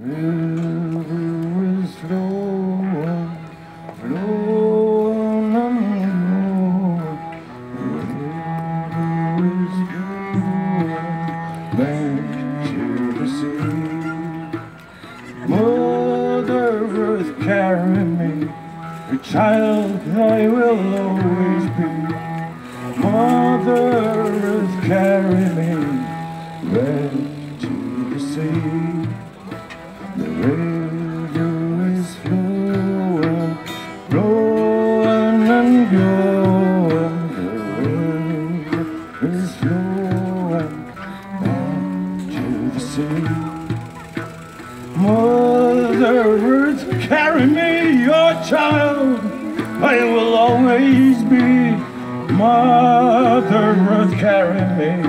River is flowing, flowing on flowing back to the sea. Mother Earth, carry me, a child I will always be. Mother Earth, carry me back to the sea. Mother Earth, carry me, your child. I will always be. Mother carry me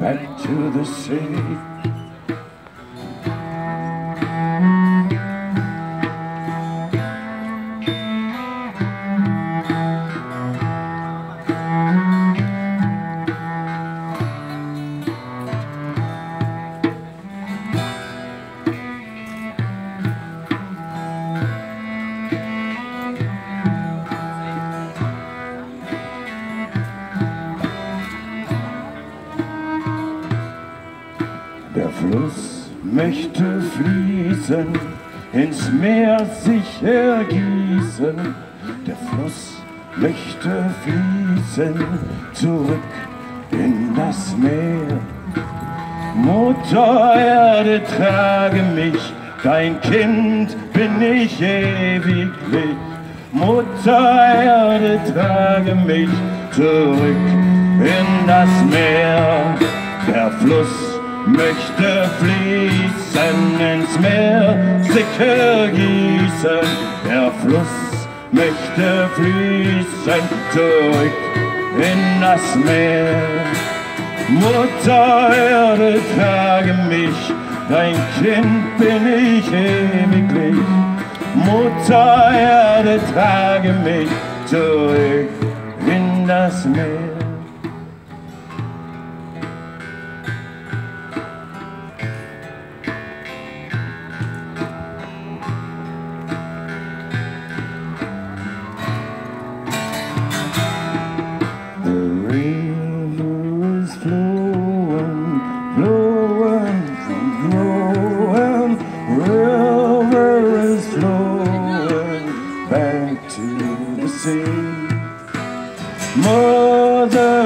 back to the sea. Der Fluss möchte fließen, ins Meer sich ergießen. Der Fluss möchte fließen, zurück in das Meer. Mutter Erde, trage mich, dein Kind bin ich ewiglich. Mutter Erde, trage mich zurück in das Meer. Möchte fließen ins Meer, sich ergießen. Der Fluss möchte fließen zurück in das Meer. Mutter Erde, trage mich, dein Kind bin ich ewiglich. Mutter Erde, trage mich zurück in das Meer.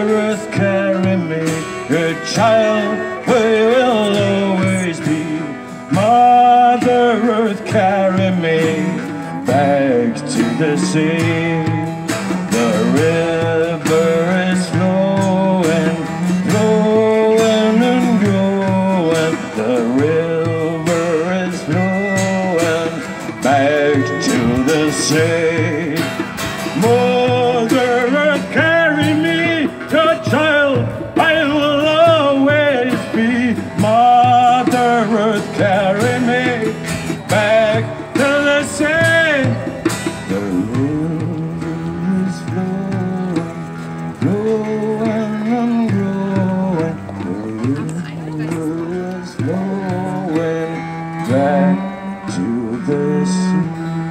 Earth, carry me, her child, I will always be. Mother Earth, carry me back to the sea. The river is flowing, flowing and growing. The river is flowing back to the sea. back to this.